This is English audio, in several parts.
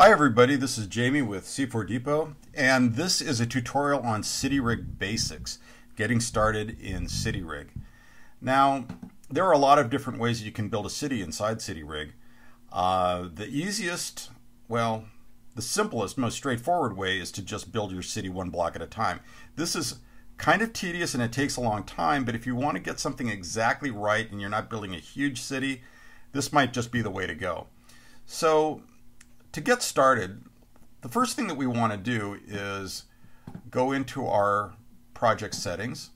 Hi everybody, this is Jamie with C4 Depot, and this is a tutorial on CityRig basics, getting started in CityRig. Now, there are a lot of different ways you can build a city inside CityRig. Uh, the easiest, well, the simplest, most straightforward way is to just build your city one block at a time. This is kind of tedious and it takes a long time, but if you want to get something exactly right and you're not building a huge city, this might just be the way to go. So to get started, the first thing that we want to do is go into our project settings,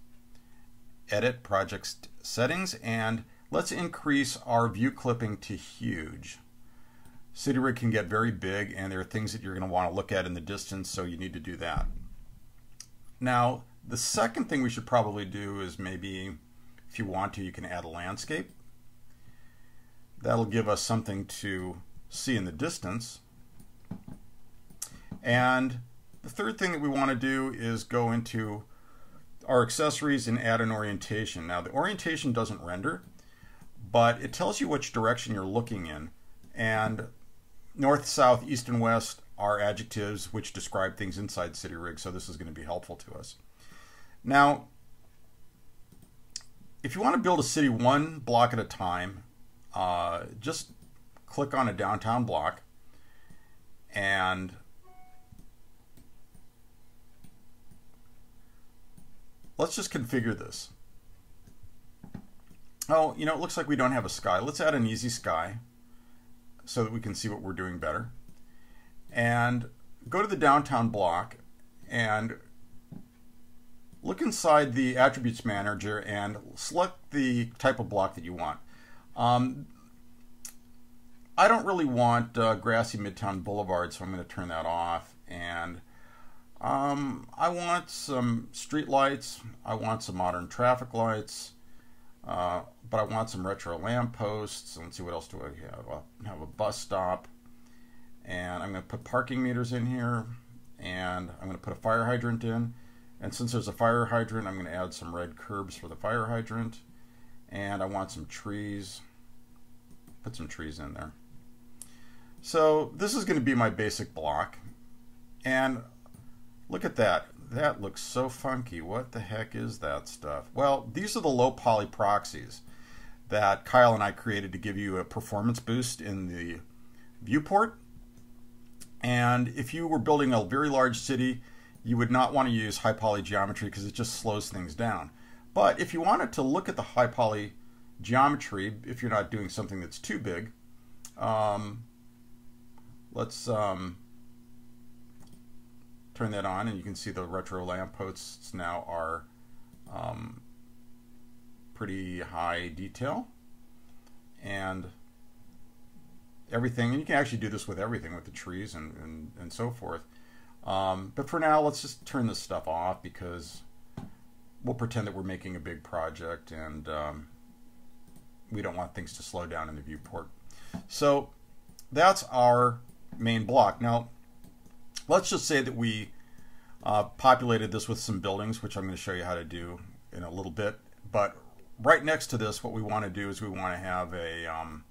edit project settings, and let's increase our view clipping to huge. CityRig can get very big and there are things that you're going to want to look at in the distance, so you need to do that. Now, the second thing we should probably do is maybe, if you want to, you can add a landscape. That'll give us something to see in the distance. And the third thing that we want to do is go into our accessories and add an orientation. Now the orientation doesn't render, but it tells you which direction you're looking in. And north, south, east, and west are adjectives which describe things inside CityRig, so this is going to be helpful to us. Now, if you want to build a city one block at a time, uh, just click on a downtown block and let's just configure this. Oh, you know, it looks like we don't have a sky. Let's add an easy sky so that we can see what we're doing better. And go to the downtown block and look inside the attributes manager and select the type of block that you want. Um, I don't really want uh, grassy Midtown Boulevard, so I'm going to turn that off. And um, I want some street lights. I want some modern traffic lights. Uh, but I want some retro lampposts. Let's see what else do I have. I have a bus stop. And I'm going to put parking meters in here. And I'm going to put a fire hydrant in. And since there's a fire hydrant, I'm going to add some red curbs for the fire hydrant. And I want some trees. Put some trees in there. So this is going to be my basic block. And Look at that. That looks so funky. What the heck is that stuff? Well, these are the low poly proxies that Kyle and I created to give you a performance boost in the viewport. And if you were building a very large city, you would not want to use high poly geometry because it just slows things down. But if you wanted to look at the high poly geometry, if you're not doing something that's too big, um, let's um, turn that on and you can see the retro lampposts now are um, pretty high detail. And everything and you can actually do this with everything with the trees and, and, and so forth. Um, but for now let's just turn this stuff off because we'll pretend that we're making a big project and um, we don't want things to slow down in the viewport. So that's our main block now let's just say that we uh, populated this with some buildings, which I'm going to show you how to do in a little bit. But right next to this, what we want to do is we want to have a um,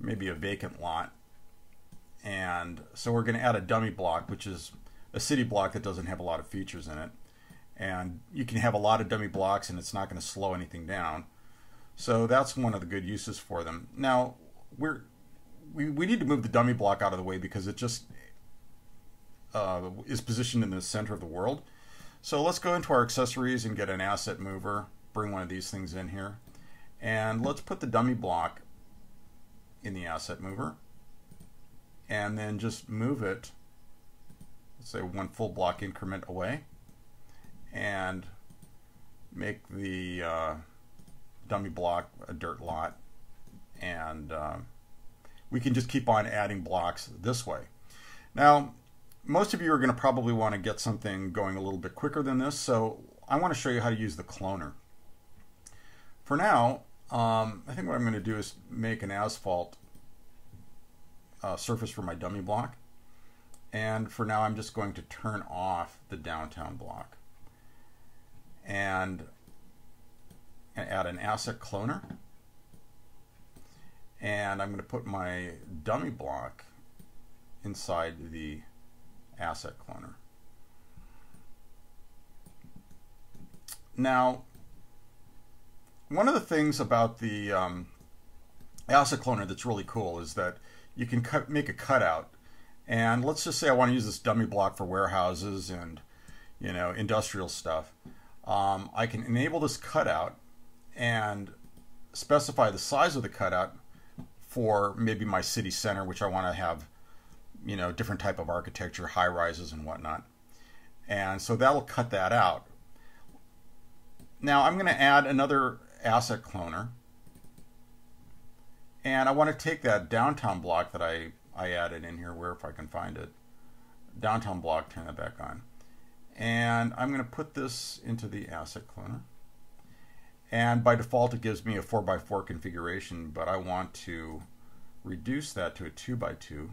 maybe a vacant lot. And so we're going to add a dummy block, which is a city block that doesn't have a lot of features in it. And you can have a lot of dummy blocks and it's not going to slow anything down. So that's one of the good uses for them. Now, we're we, we need to move the dummy block out of the way because it just uh, is positioned in the center of the world. So let's go into our accessories and get an asset mover, bring one of these things in here. And let's put the dummy block in the asset mover and then just move it, let's say one full block increment away and make the uh, dummy block a dirt lot and uh, we can just keep on adding blocks this way. Now most of you are going to probably want to get something going a little bit quicker than this, so I want to show you how to use the cloner. For now, um, I think what I'm going to do is make an asphalt uh, surface for my dummy block. And for now, I'm just going to turn off the downtown block. And add an asset cloner. And I'm going to put my dummy block inside the asset cloner. Now, one of the things about the um, asset cloner that's really cool is that you can cut, make a cutout. And let's just say I want to use this dummy block for warehouses and you know industrial stuff. Um, I can enable this cutout and specify the size of the cutout for maybe my city center, which I want to have, you know, different type of architecture, high rises and whatnot. And so that'll cut that out. Now I'm going to add another asset cloner. And I want to take that downtown block that I, I added in here, where if I can find it, downtown block, turn that back on. And I'm going to put this into the asset cloner. And by default, it gives me a 4x4 configuration, but I want to reduce that to a 2x2.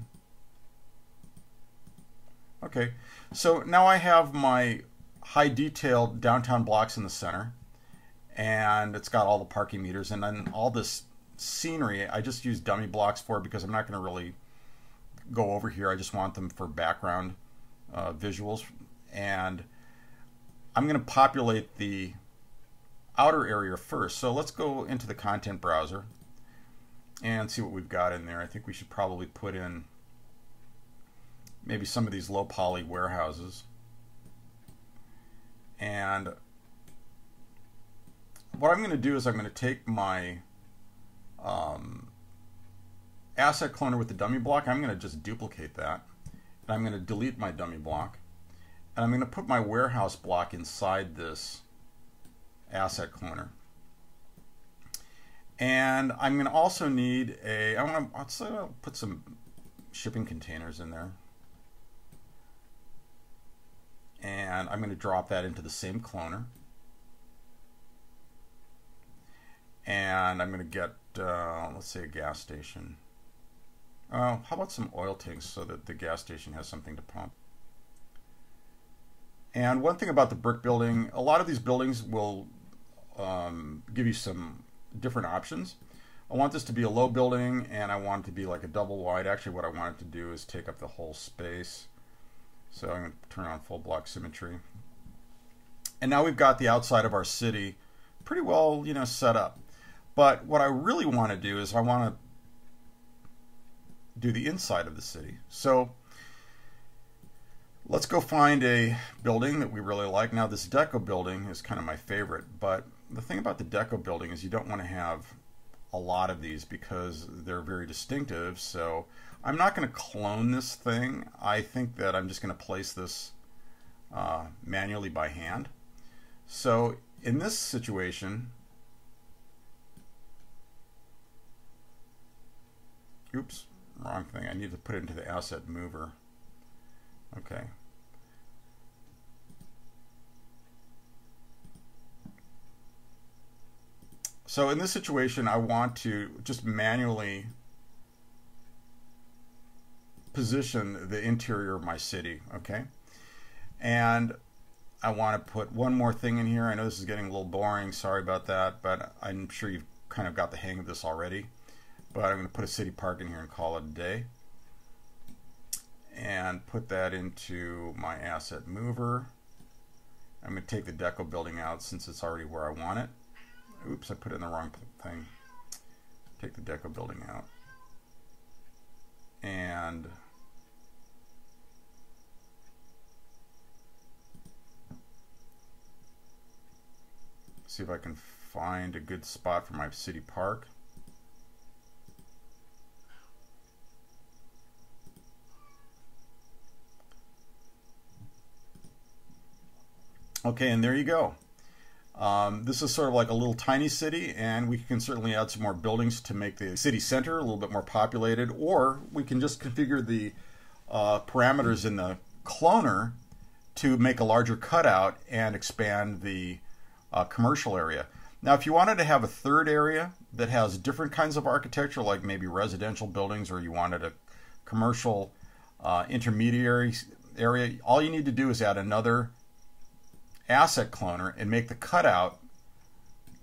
Okay, so now I have my high detailed downtown blocks in the center, and it's got all the parking meters, and then all this scenery, I just use dummy blocks for because I'm not going to really go over here. I just want them for background uh, visuals. And I'm going to populate the outer area first. So let's go into the content browser and see what we've got in there. I think we should probably put in maybe some of these low poly warehouses. And what I'm going to do is I'm going to take my um, asset cloner with the dummy block. I'm going to just duplicate that. And I'm going to delete my dummy block. And I'm going to put my warehouse block inside this asset cloner. And I'm going to also need a, I want to, uh, put some shipping containers in there. And I'm going to drop that into the same cloner. And I'm going to get, uh, let's say a gas station. Uh, how about some oil tanks so that the gas station has something to pump? And one thing about the brick building, a lot of these buildings will um, give you some different options. I want this to be a low building and I want it to be like a double wide. Actually, what I want it to do is take up the whole space. So I'm going to turn on full block symmetry. And now we've got the outside of our city pretty well, you know, set up. But what I really want to do is I want to do the inside of the city. So let's go find a building that we really like. Now this deco building is kind of my favorite, but the thing about the deco building is you don't want to have a lot of these because they're very distinctive. So I'm not going to clone this thing. I think that I'm just going to place this uh, manually by hand. So in this situation, oops, wrong thing. I need to put it into the asset mover. Okay. So in this situation, I want to just manually position the interior of my city, okay? And I want to put one more thing in here. I know this is getting a little boring. Sorry about that, but I'm sure you've kind of got the hang of this already. But I'm going to put a city park in here and call it a day and put that into my asset mover. I'm going to take the deco building out since it's already where I want it. Oops, I put it in the wrong thing. Take the deco building out. And see if I can find a good spot for my city park. Okay, and there you go. Um, this is sort of like a little tiny city, and we can certainly add some more buildings to make the city center a little bit more populated, or we can just configure the uh, parameters in the cloner to make a larger cutout and expand the uh, commercial area. Now, if you wanted to have a third area that has different kinds of architecture, like maybe residential buildings, or you wanted a commercial uh, intermediary area, all you need to do is add another asset cloner and make the cutout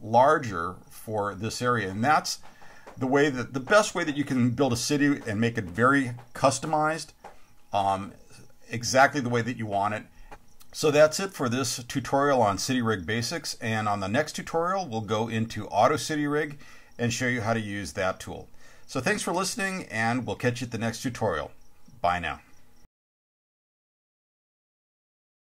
larger for this area. And that's the way that the best way that you can build a city and make it very customized um, exactly the way that you want it. So that's it for this tutorial on City Rig Basics. And on the next tutorial, we'll go into Auto City Rig and show you how to use that tool. So thanks for listening, and we'll catch you at the next tutorial. Bye now.